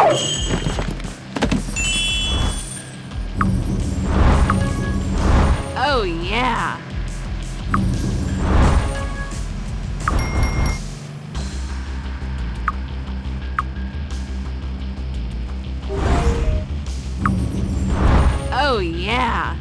Oh, yeah. Oh, yeah.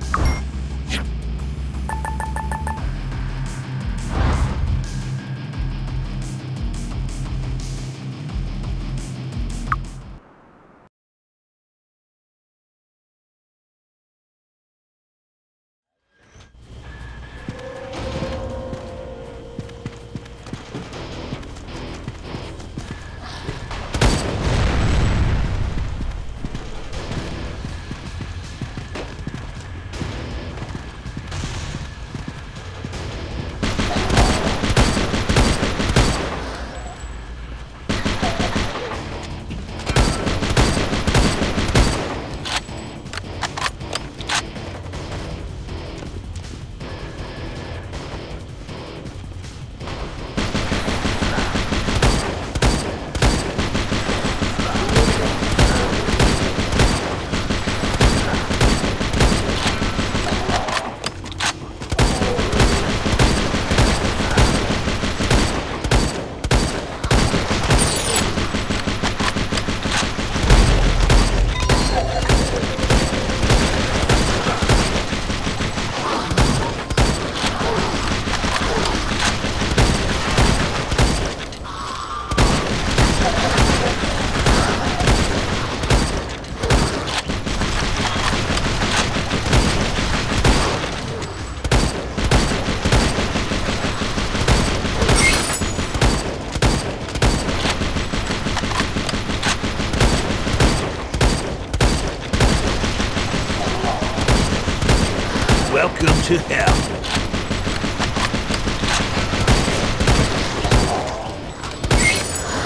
To hell.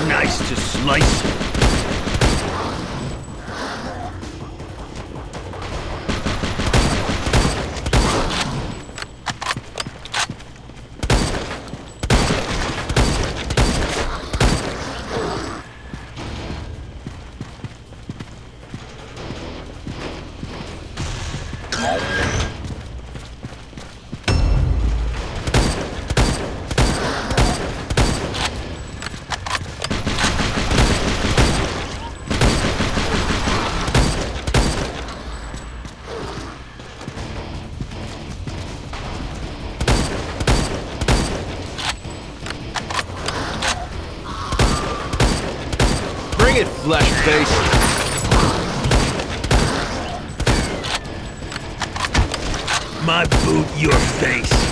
Nice to slice. It, flesh face. My boot, your face.